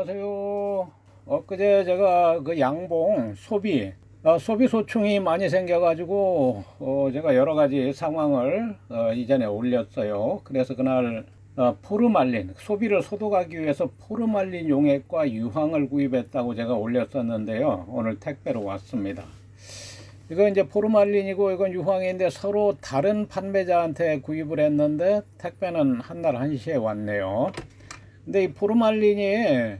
안녕하세요. 엊그제 제가 그 양봉 소비 어, 소비 소충이 많이 생겨가지고 어, 제가 여러 가지 상황을 어, 이전에 올렸어요. 그래서 그날 어, 포르말린 소비를 소독하기 위해서 포르말린 용액과 유황을 구입했다고 제가 올렸었는데요. 오늘 택배로 왔습니다. 이거 이제 포르말린이고 이건 유황인데 서로 다른 판매자한테 구입을 했는데 택배는 한 날 한시에 왔네요. 근데 이 포르말린이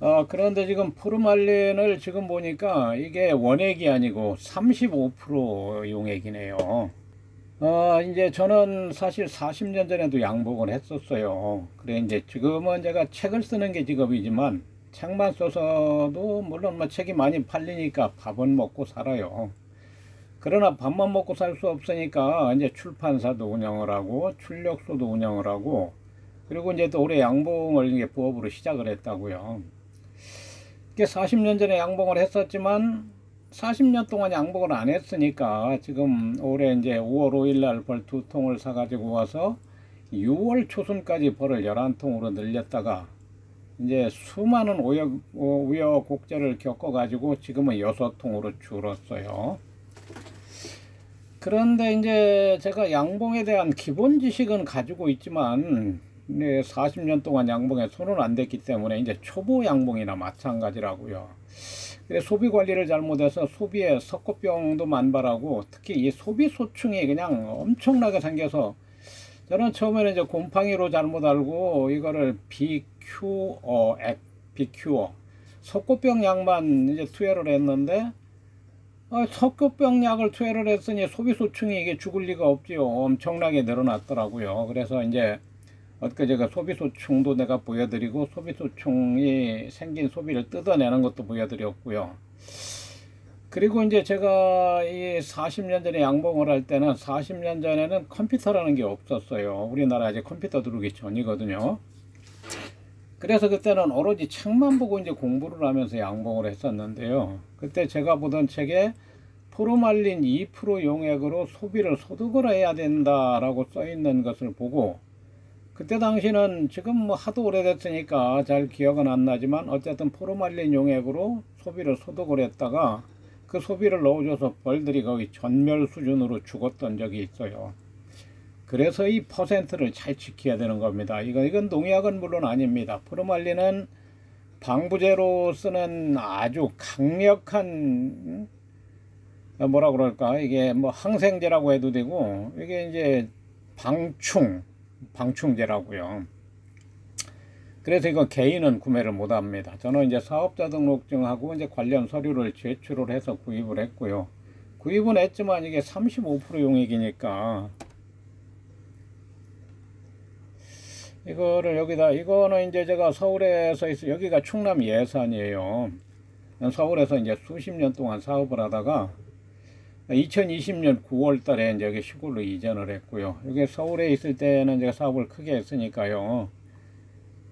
어, 그런데 지금 포르말린을 지금 보니까 이게 원액이 아니고 35% 용액이네요. 어, 이제 저는 사실 40년 전에도 양복을 했었어요. 그래, 이제 지금은 제가 책을 쓰는 게 직업이지만 책만 써서도 물론 뭐 책이 많이 팔리니까 밥은 먹고 살아요. 그러나 밥만 먹고 살 수 없으니까 이제 출판사도 운영을 하고 출력소도 운영을 하고 그리고 이제 또 올해 양봉을 이게 부업으로 시작을 했다고요. 이게 40년 전에 양봉을 했었지만 40년 동안 양봉을 안 했으니까 지금 올해 이제 5월 5일 날 벌 두 통을 사가지고 와서 6월 초순까지 벌을 11통으로 늘렸다가 이제 수많은 우여, 우여곡절을 겪어가지고 지금은 6통으로 줄었어요. 그런데 이제 제가 양봉에 대한 기본 지식은 가지고 있지만 네, 40년 동안 양봉에 손을 안 댔기 때문에 이제 초보 양봉이나 마찬가지라고요. 그래 소비 관리를 잘못해서 소비에 석고병도 만발하고 특히 이 소비 소충이 그냥 엄청나게 생겨서 저는 처음에는 이제 곰팡이로 잘못 알고 이거를 비큐어 액 비큐어 석고병 약만 이제 투여를 했는데 어, 석고병 약을 투여를 했으니 소비 소충이 이게 죽을 리가 없지요. 엄청나게 늘어났더라고요. 그래서 이제 엊그제 제가 소비소충도 내가 보여드리고 소비소충이 생긴 소비를 뜯어내는 것도 보여드렸고요. 그리고 이제 제가 이 40년 전에 양봉을 할 때는 40년 전에는 컴퓨터라는 게 없었어요. 우리나라 이제 컴퓨터 들어오기 전이거든요. 그래서 그때는 오로지 책만 보고 이제 공부를 하면서 양봉을 했었는데요. 그때 제가 보던 책에 포르말린 2% 용액으로 소비를 소득을 해야 된다라고 써 있는 것을 보고 그때 당시는 지금 뭐 하도 오래됐으니까 잘 기억은 안 나지만 어쨌든 포르말린 용액으로 소비를 소독을 했다가 그 소비를 넣어줘서 벌들이 거의 전멸 수준으로 죽었던 적이 있어요. 그래서 이 퍼센트를 잘 지켜야 되는 겁니다. 이건, 이건 농약은 물론 아닙니다. 포르말린은 방부제로 쓰는 아주 강력한 뭐라 그럴까 이게 뭐 항생제라고 해도 되고 이게 이제 방충 방충제라고요. 그래서 이거 개인은 구매를 못 합니다. 저는 이제 사업자 등록증하고 이제 관련 서류를 제출을 해서 구입을 했고요. 구입은 했지만 이게 35% 용액이니까 이거를 여기다 이거는 이제 제가 서울에서 있어 여기가 충남 예산이에요. 서울에서 이제 수십 년 동안 사업을 하다가 2020년 9월 달에 이제 여기 시골로 이전을 했고요. 여기 서울에 있을 때는 제가 사업을 크게 했으니까요.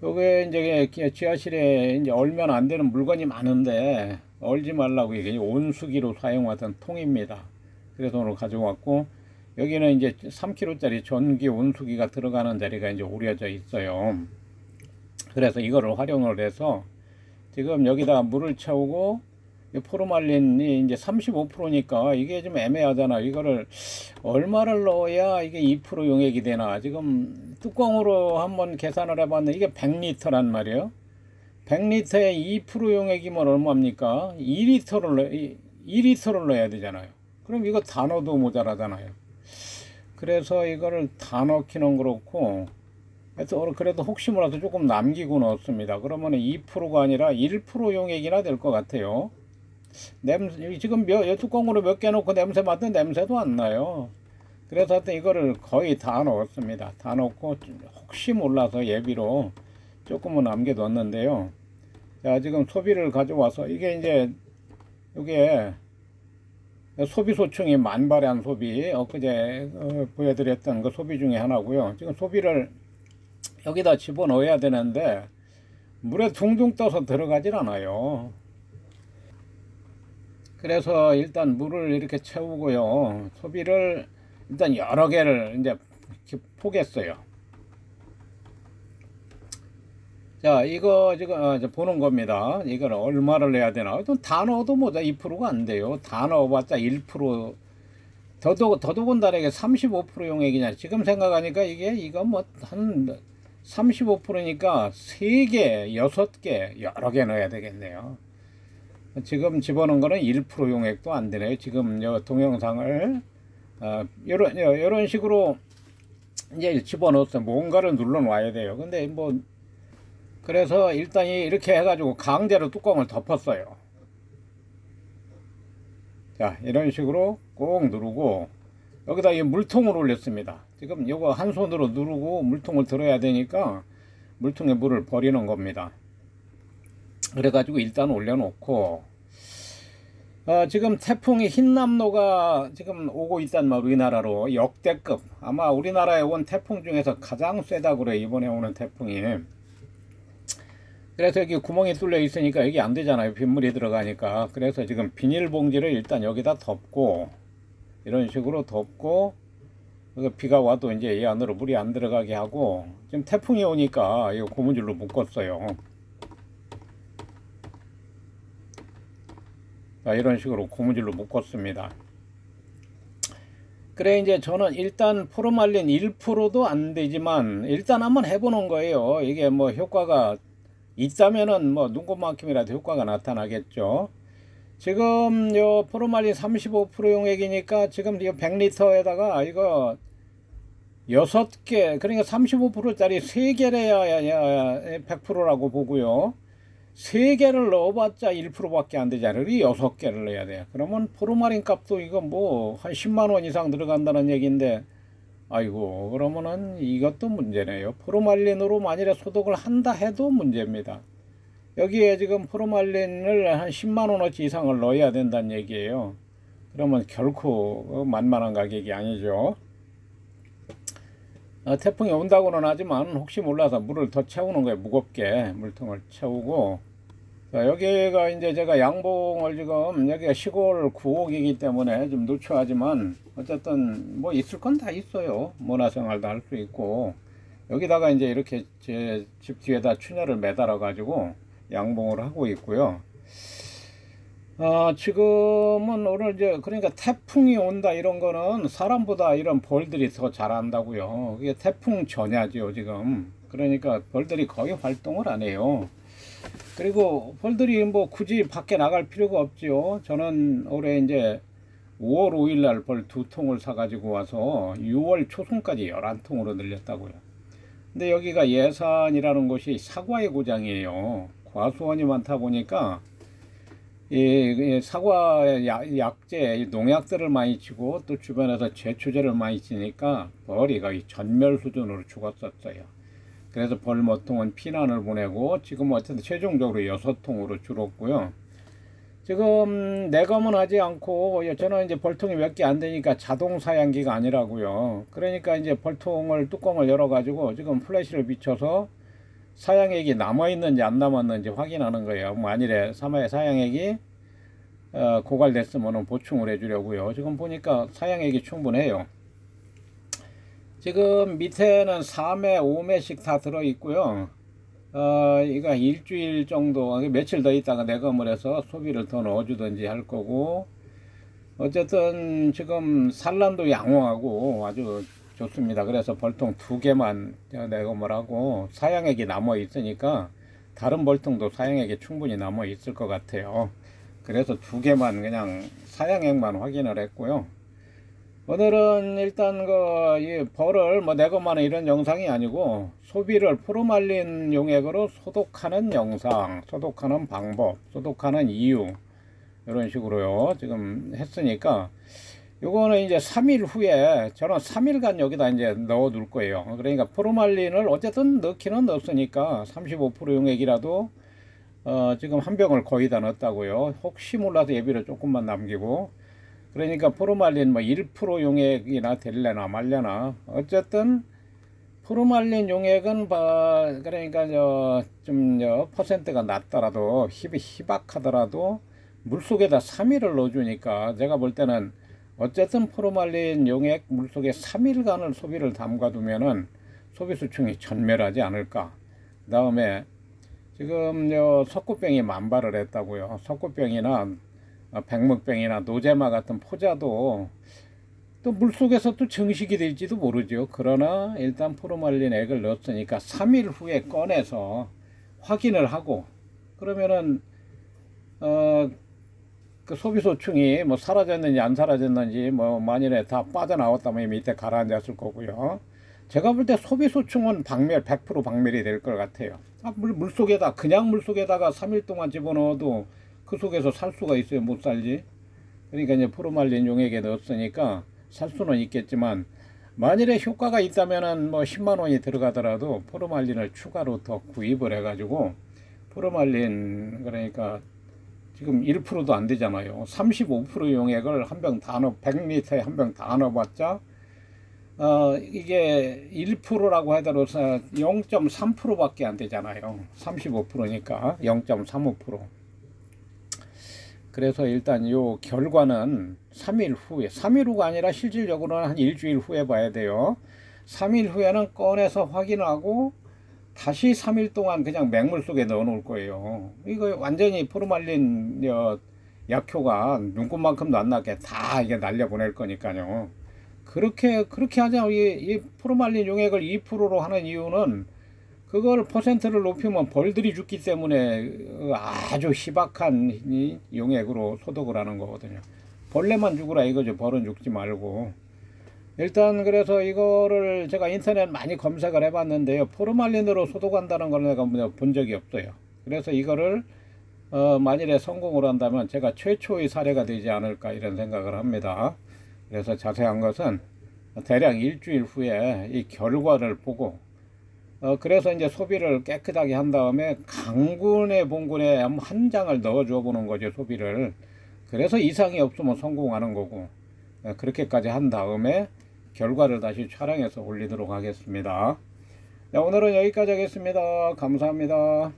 여기 이제 지하실에 이제 얼면 안 되는 물건이 많은데 얼지 말라고 이게 온수기로 사용하던 통입니다. 그래서 오늘 가져왔고 여기는 이제 3kg짜리 전기 온수기가 들어가는 자리가 이제 오려져 있어요. 그래서 이거를 활용을 해서 지금 여기다 물을 채우고 포르말린이 이제 35%니까 이게 좀 애매하잖아. 이거를 얼마를 넣어야 이게 2% 용액이 되나. 지금 뚜껑으로 한번 계산을 해봤는데 이게 100리터란 말이에요. 100리터에 2% 용액이면 얼마입니까? 2리터를, 2리터를 넣어야 되잖아요. 그럼 이거 다 넣어도 모자라잖아요. 그래서 이거를 다 넣기는 그렇고, 그래도 혹시 몰라서 조금 남기고 넣었습니다. 그러면 2%가 아니라 1% 용액이나 될 것 같아요. 냄새 지금 몇 뚜껑으로 몇 개 넣고 냄새 맡은 냄새도 안 나요. 그래서 하여튼 이거를 거의 다 넣었습니다. 다 넣고 혹시 몰라서 예비로 조금은 남겨뒀는데요. 자 지금 소비를 가져와서 이게 이제 이게 소비 소충이 만발한 소비 엊그제 어, 보여드렸던 그 소비 중에 하나고요. 지금 소비를 여기다 집어넣어야 되는데 물에 둥둥 떠서 들어가질 않아요. 그래서 일단 물을 이렇게 채우고요. 소비를 일단 여러 개를 이제 포겠어요. 자, 이거 지금 어, 보는 겁니다. 이걸 얼마를 내야 되나? 다 넣어도 뭐다 2%가 안 돼요. 다 넣어봤자 1%. 더더욱, 더더군다나 이게 35% 용액이냐. 지금 생각하니까 이게 이거 뭐 한 35%니까 3개, 6개, 여러 개 넣어야 되겠네요. 지금 집어넣은 거는 1% 용액도 안 되네요. 지금 요 동영상을 어, 요런, 요런 식으로 이제 집어넣었어요. 뭔가를 눌러 놔야 돼요. 근데 뭐 그래서 일단 이렇게 해가지고 강제로 뚜껑을 덮었어요. 자 이런 식으로 꼭 누르고 여기다 이 물통을 올렸습니다. 지금 이거 한 손으로 누르고 물통을 들어야 되니까 물통에 물을 버리는 겁니다. 그래가지고 일단 올려놓고 어, 지금 태풍이 흰남노가 지금 오고 있단 말 우리나라로 역대급. 아마 우리나라에 온 태풍 중에서 가장 세다고 그래 이번에 오는 태풍이. 그래서 여기 구멍이 뚫려 있으니까 여기 안 되잖아요. 빗물이 들어가니까. 그래서 지금 비닐봉지를 일단 여기다 덮고 이런 식으로 덮고 비가 와도 이제 이 안으로 물이 안 들어가게 하고 지금 태풍이 오니까 이거 고무줄로 묶었어요 이런 식으로 고무줄로 묶었습니다 그래 이제 저는 일단 포르말린 1%도 안 되지만 일단 한번 해보는 거예요 이게 뭐 효과가 있다면은 뭐 눈곱만큼이라도 효과가 나타나겠죠. 지금 요 포르말린 35% 용액이니까 지금 이거 100리터에다가 이거 6개 그러니까 35%짜리 3개래야 100%라고 보고요. 3개를 넣어봤자 1%밖에 안 되잖아요. 6개를 넣어야 돼요. 그러면 포르말린 값도 이거 뭐 한 10만원 이상 들어간다는 얘기인데 아이고 그러면은 이것도 문제네요. 포르말린으로 만일에 소독을 한다 해도 문제입니다. 여기에 지금 포르말린을 한 10만원어치 이상을 넣어야 된다는 얘기예요. 그러면 결코 만만한 가격이 아니죠. 어, 태풍이 온다고는 하지만 혹시 몰라서 물을 더 채우는 거예요. 무겁게 물통을 채우고 자, 여기가 이제 제가 양봉을 지금 여기가 시골 구옥이기 때문에 좀 누추하지만 어쨌든 뭐 있을 건 다 있어요. 문화생활도 할 수 있고 여기다가 이제 이렇게 제 집 뒤에다 추녀를 매달아 가지고 양봉을 하고 있고요. 아, 지금은 오늘 이제 그러니까 태풍이 온다 이런 거는 사람보다 이런 벌들이 더 잘한다고요. 이게 태풍 전야죠 지금. 그러니까 벌들이 거의 활동을 안 해요. 그리고 벌들이 뭐 굳이 밖에 나갈 필요가 없지요. 저는 올해 이제 5월 5일 날 벌 두 통을 사가지고 와서 6월 초순까지 11통으로 늘렸다고요. 근데 여기가 예산이라는 곳이 사과의 고장이에요. 과수원이 많다 보니까 이 사과 약재 농약들을 많이 치고 또 주변에서 제초제를 많이 치니까 벌이 거의 전멸 수준으로 죽었었어요. 그래서 벌모통은 피난을 보내고 지금 어쨌든 최종적으로 여섯 통으로 줄었고요. 지금 내검은 하지 않고 저는 이제 벌통이 몇 개 안 되니까 자동 사양기가 아니라고요. 그러니까 이제 벌통을 뚜껑을 열어 가지고 지금 플래시를 비춰서 사양액이 남아 있는지 안 남았는지 확인하는 거예요. 만일에 사양액이 어, 고갈됐으면 보충을 해주려고요. 지금 보니까 사양액이 충분해요. 지금 밑에는 3매, 5매씩 다 들어 있고요. 어, 이거 일주일 정도, 며칠 더 있다가 해서 소비를 더 넣어주든지 할 거고, 어쨌든 지금 산란도 양호하고 아주 좋습니다. 그래서 벌통 두 개만 내검을 하고 사양액이 남아 있으니까 다른 벌통도 사양액이 충분히 남아 있을 것 같아요. 그래서 두 개만 그냥 사양액만 확인을 했고요. 오늘은 일단 그이 벌을 뭐 내 것만은 이런 영상이 아니고 소비를 포르말린 용액으로 소독하는 영상, 소독하는 방법, 소독하는 이유 이런 식으로요. 지금 했으니까 요거는 이제 3일 후에 저는 3일간 여기다 이제 넣어 둘 거예요. 그러니까 포르말린을 어쨌든 넣기는 넣었으니까 35% 용액이라도 어 지금 한 병을 거의 다 넣었다고요. 혹시 몰라서 예비를 조금만 남기고 그러니까 포르말린 뭐 1% 용액이나 될래나 말려나 어쨌든 포르말린 용액은 뭐 그러니까 저좀 저 퍼센트가 낮더라도 희비 희박하더라도 물속에다 3일을 넣어주니까 제가 볼 때는 어쨌든 포르말린 용액 물속에 3일간을 소비를 담가두면은 소비 수충이 전멸하지 않을까. 그 다음에 지금 요 석고병이 만발을 했다고요. 석고병이나 어, 백목병이나 노제마 같은 포자도 또 물속에서 또 증식이 될지도 모르죠. 그러나 일단 포르말린 액을 넣었으니까 3일 후에 꺼내서 확인을 하고 그러면은 어 그 소비소충이 뭐 사라졌는지 안 사라졌는지 뭐 만일에 다 빠져나왔다면 밑에 가라앉았을 거고요. 제가 볼 때 소비소충은 박멸 100% 박멸이 될 것 같아요. 아, 물, 물 속에다 그냥 물 속에다가 3일 동안 집어넣어도 그 속에서 살 수가 있어요. 못 살지. 그러니까 이제 포르말린 용액에 넣었으니까 살 수는 있겠지만 만일에 효과가 있다면은 뭐 10만 원이 들어가더라도 포르말린을 추가로 더 구입을 해가지고 포르말린 그러니까 지금 1%도 안 되잖아요. 35% 용액을 한 병 다 넣어 100리터에 한 병 다 넣어봤자 어 이게 1%라고 하더라도 0.3%밖에 안 되잖아요. 35%니까 0.35%. 그래서 일단 요 결과는 3일 후에 3일 후가 아니라 실질적으로는 한 일주일 후에 봐야 돼요. 3일 후에는 꺼내서 확인하고 다시 3일 동안 그냥 맹물 속에 넣어 놓을 거예요. 이거 완전히 포르말린 약효가 눈곱만큼도 안 나게 다 이게 날려 보낼 거니까요. 그렇게 그렇게 하자 이, 이 포르말린 용액을 2%로 하는 이유는 그걸 퍼센트를 높이면 벌들이 죽기 때문에 아주 희박한 이 용액으로 소독을 하는 거거든요. 벌레만 죽으라 이거죠. 벌은 죽지 말고. 일단 그래서 이거를 제가 인터넷 많이 검색을 해봤는데요. 포르말린으로 소독한다는 걸 내가 본 적이 없어요. 그래서 이거를 어 만일에 성공을 한다면 제가 최초의 사례가 되지 않을까 이런 생각을 합니다. 그래서 자세한 것은 대략 일주일 후에 이 결과를 보고 어 그래서 이제 소비를 깨끗하게 한 다음에 강군의 봉군에 한 장을 넣어 줘 보는 거죠 소비를 그래서 이상이 없으면 성공하는 거고 어, 그렇게까지 한 다음에 결과를 다시 촬영해서 올리도록 하겠습니다. 자, 오늘은 여기까지 하겠습니다. 감사합니다.